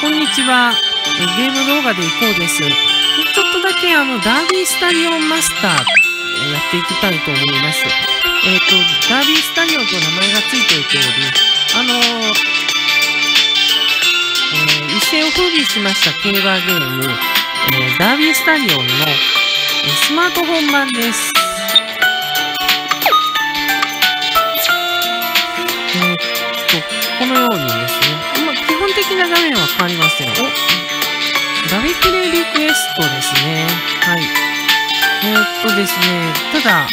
こんにちは。ゲーム動画でいこうです。ちょっとだけあの、ダービースタリオンマスター、やっていきたいと思います。えっ、ー、と、ダービースタリオンと名前がついていており、あのー、えー、一世を風靡しました競馬ゲーム、えダービースタリオンの、えスマートフォン版です。えっと、このようにね、本的な画面は変わりません。おダビプレイリクエストですね。はい。えー、っとですね、ただ、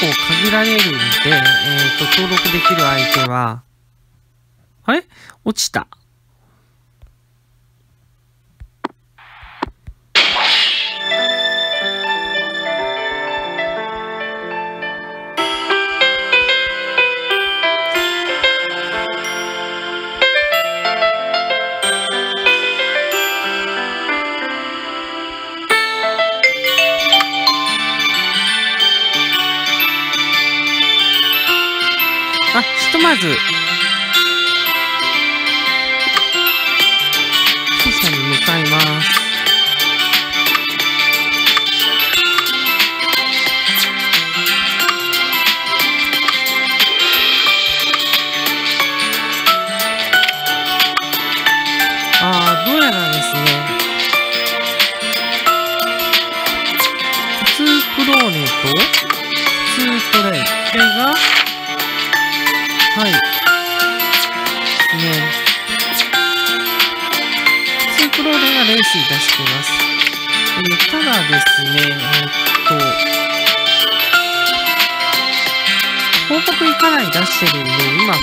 結構限られるんで、えー、っと、登録できる相手は、あれ？落ちた。まず、著者に向かいます。ああ、どうやらですね、普通クローネと普通トレイ。これがはい。ですね。ツークロールがレースに出してます。えー、ただですね、えー、っと、広告いかない出してるんで、今、普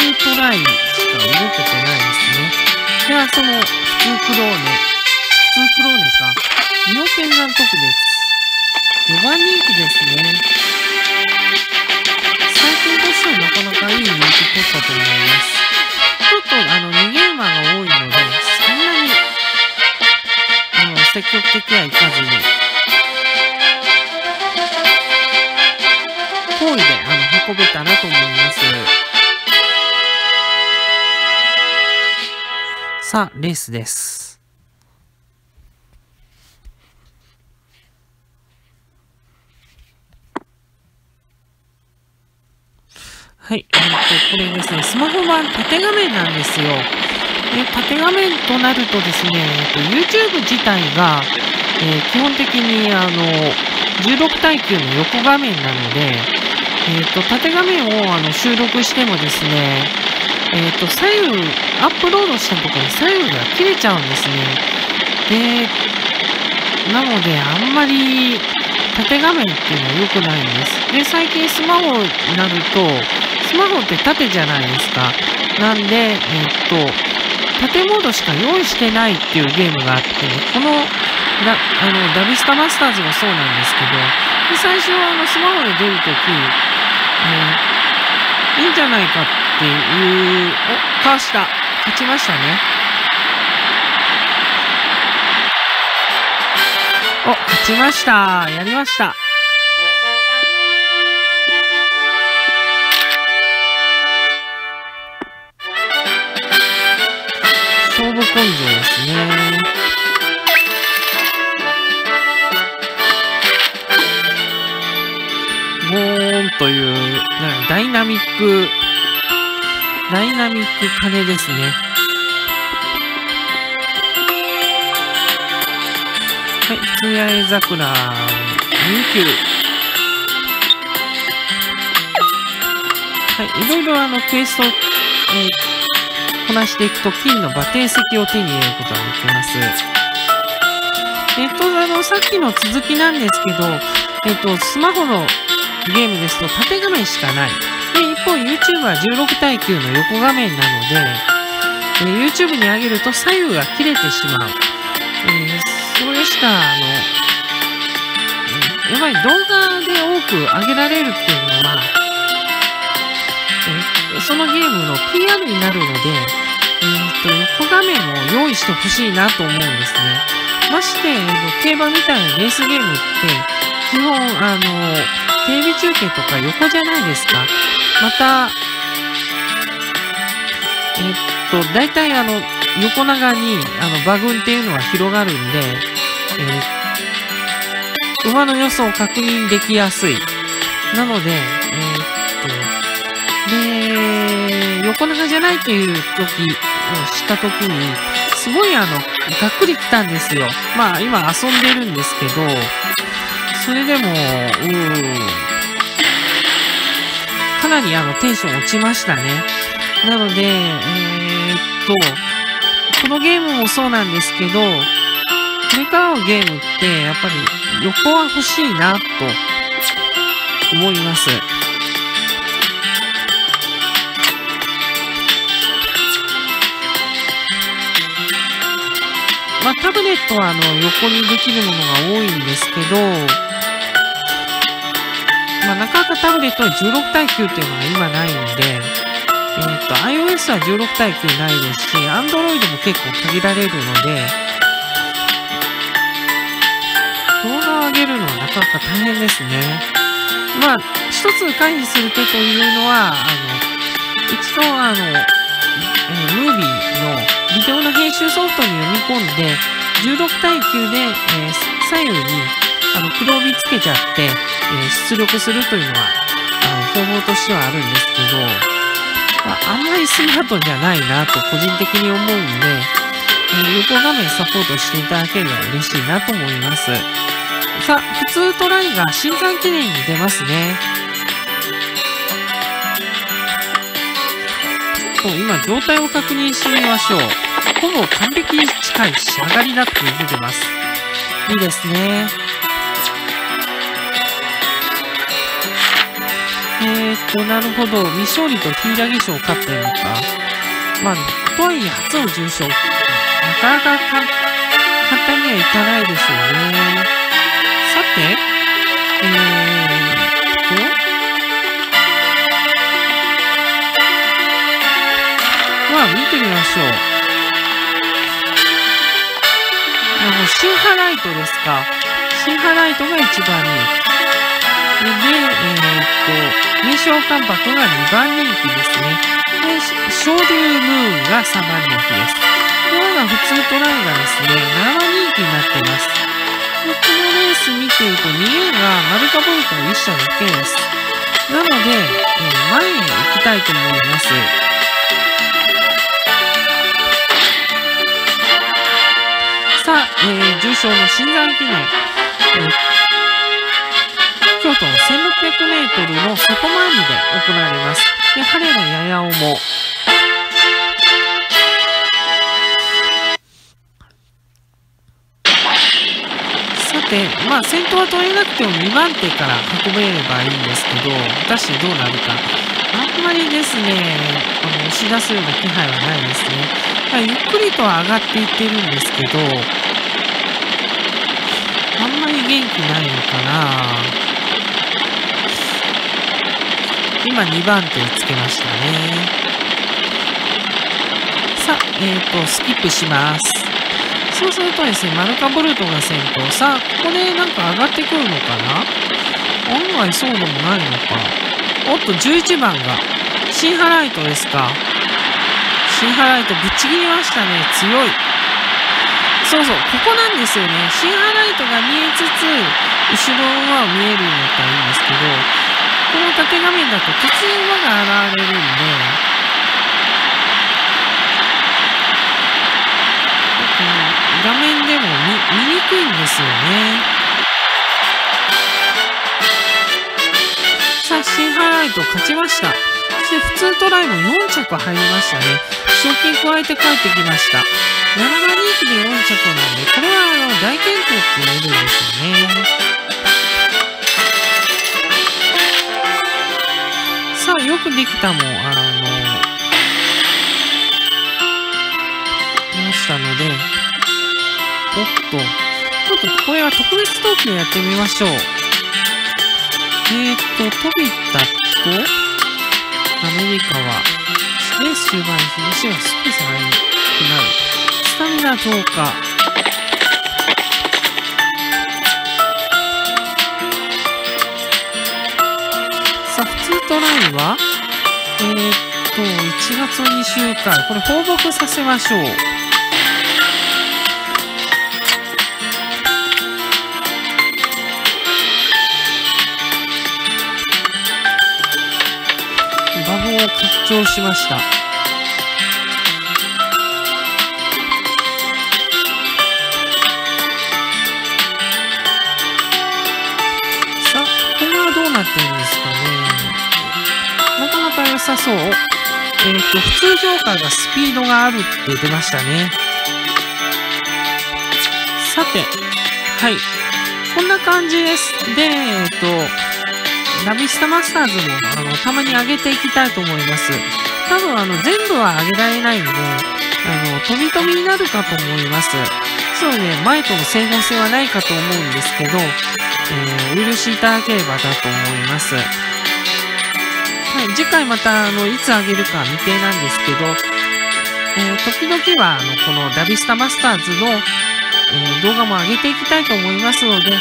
通トライしか動けてないですね。では、その、普通クローネ、普通クローネか、日本戦眼特別。4番人気ですね。近としてはなかなかいい人気取ったと思います。ちょっとあの逃げ馬が多いので、そんなにあの積極的はいかずに、好意であの運べたなと思います。さあ、レースです。はい。えっと、これですね、スマホ版縦画面なんですよ。で縦画面となるとですね、えっと、YouTube 自体が、えー、基本的にあの、16対9の横画面なので、えっと、縦画面をあの収録してもですね、えっと、左右、アップロードしたところに左右が切れちゃうんですね。で、なので、あんまり縦画面っていうのは良くないんです。で、最近スマホになると、スマホって縦じゃないですか。なんで、え、っと、縦モードしか用意してないっていうゲームがあって、この、だあのダビスタマスターズもそうなんですけど、で最初はあのスマホで出るとき、えー、いいんじゃないかっていう、お、かわした。勝ちましたね。お、勝ちました。やりました。根性ですね。ゴーンという、なんかダイナミック、ダイナミック鐘ですね。はい、つやえ桜、2球。はい、いろいろあの、ケースト、えーこなしていくと金の馬蹄石を手に入れることができます。えっと、あの、さっきの続きなんですけど、えっと、スマホのゲームですと縦画面しかない。で、一方 YouTube は16対9の横画面なので、え YouTube に上げると左右が切れてしまう。えー、そうでした、あの、やっぱり動画で多く上げられるっていうのは、そのゲームの PR になるので、えー、と横画面を用意してほしいなと思うんですね。まして、競馬みたいなレースゲームって、基本、あの、テレビ中継とか横じゃないですか。また、えっと、大体あの、横長にあの馬群っていうのは広がるんで、えー、馬の予想を確認できやすい。なので、で、横長じゃないっていう時を知った時に、すごいあの、がっくり来たんですよ。まあ、今遊んでるんですけど、それでも、うん、かなりあの、テンション落ちましたね。なので、えー、っと、このゲームもそうなんですけど、これからのゲームって、やっぱり横は欲しいな、と思います。まあ、タブレットはあの横にできるものが多いんですけど、まあ、なかなかタブレットは16対9っていうのが今ないんで、えっ、ー、と、iOS は16対9ないですし、Android も結構限られるので、動画を上げるのはなかなか大変ですね。まあ、一つ回避する手というのは、あの、一度、あの、えー、ムービーのビデオの編集ソフトに読み込んで、16対9で、えー、左右にあの黒帯つけちゃって、えー、出力するというのはあの方法としてはあるんですけど、まあ、あんまりスマートじゃないなと個人的に思うんで、えー、横画面サポートしていただければ嬉しいなと思います。さあ、普通トライが新刊記念に出ますね。今状態を確認してみましょう。ほぼ完璧に近い仕上がりだって出てます。いいですね。えー、っと、なるほど。未勝利とヒイラギ賞を勝ってるのか。まあ、とはいえ初の重賞。なかなか簡単にはいかないですよね。さて、えー、っと、まあ、見てみましょう。の、シンハライトですか？シンハライトが一番人気。で、えー、っと、名称関白が2番人気ですね。で、昇竜ムーンが3番人気です。で、我が普通トライがですね、7番人気になっています。で、このレース見てると、2位がマルカボルトの1社だけです。なので、えー、前へ行きたいと思います。さあ、えー、重賞の新山記念。えー京都の 1600m の外回りで行われます。で、晴れのやや重。さて、まあ先頭は取れなくても2番手から運べればいいんですけど、果たしてどうなるか。あんまりですね、あの押し出すような気配はないですね。ゆっくりと上がっていってるんですけど、あんまり元気ないのかな今2番手につけましたね。さあ、えっ、ー、と、スキップします。そうするとですね、マルカボルトが先頭。さあ、ここでなんか上がってくるのかな案外そうでもないのか。おっと、11番が、シンハライトですか。シンハライトぶっちぎりましたね。強い。そうそう、ここなんですよね。シンハライトが見えつつ、後ろは見えるようになったらいいんですけど、この縦画面だと突然輪が現れるんで、画面でも見見にくいんですよね。新ハイライト勝ちました。そして普通トライも4着入りましたね。賞金加えて帰ってきました。7番人気で4着なんで、これはあの大健闘って言えるんですよね。さあ、よくできたもん、あの、ましたので、おっと、ちょっとこれは特別トークでやってみましょう。えーっと、飛びたと、アメリカは、レース終盤に東が少し下がりくなる。スタミナ増加。さあ、普通トライは、えー、っと、1月2週間、これ放牧させましょう。房を拡張しました。さあ、ここがどうなってるんですかね。なかなか良さそう。えっ、と、普通評価がスピードがあるって出ましたね。さて、はい。こんな感じです。で、えっ、と、ラビスタマスターズも、あの、たまに上げていきたいと思います。多分、あの、全部は上げられないので、あの、飛び飛びになるかと思います。そうね、前との整合性はないかと思うんですけど、えー、お許しいただければだと思います。はい、次回また、あの、いつあげるか未定なんですけど、えー、時々は、あの、このラビスタマスターズの、えー、動画も上げていきたいと思いますので、よ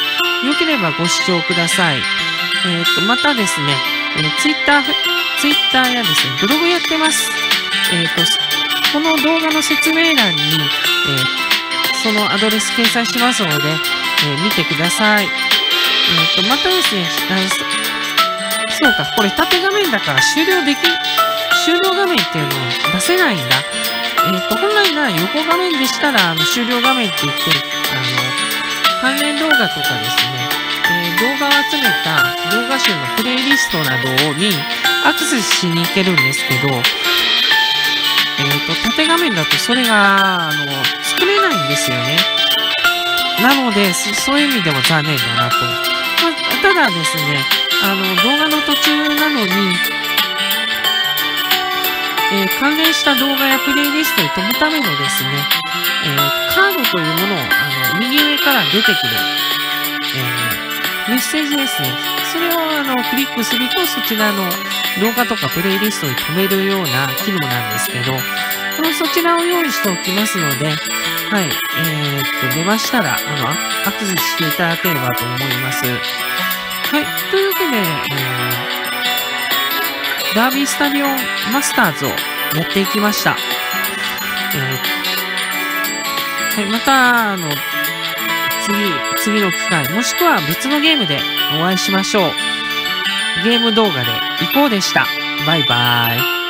ければご視聴ください。えっ、と、またですね、えー、ツイッター、ツイッターやですね、ブログやってます。えっ、と、この動画の説明欄に、えそのアドレス掲載しますので、え見てください。えっ、と、またですね、そうか、これ縦画面だから終了でき、終了画面っていうのを出せないんだ。えっ、と、本来なら横画面でしたら、あの、終了画面って言って、あの、関連動画とかですね、動画を集めた動画集のプレイリストなどにアクセスしに行けるんですけど、えっ、と、縦画面だとそれが、あの、作れないんですよね。なので、そういう意味でも残念だなと。ま、ただですね、あの、動画の途中なのに、えー、関連した動画やプレイリストに飛ぶためのですね、えー、カードというものを、あの、右上から出てくる、メッセージですね。それを、あの、クリックすると、そちらの動画とかプレイリストに飛べるような機能なんですけど、このそちらを用意しておきますので、はい、えー、っと、出ましたら、あの、アクセスしていただければと思います。はい、というわけで、えー、ダービースタリオンマスターズをやっていきました。えー、はい、また、あの、次、次の機会、もしくは別のゲームでお会いしましょう。ゲーム動画で行こうでした。バイバーイ。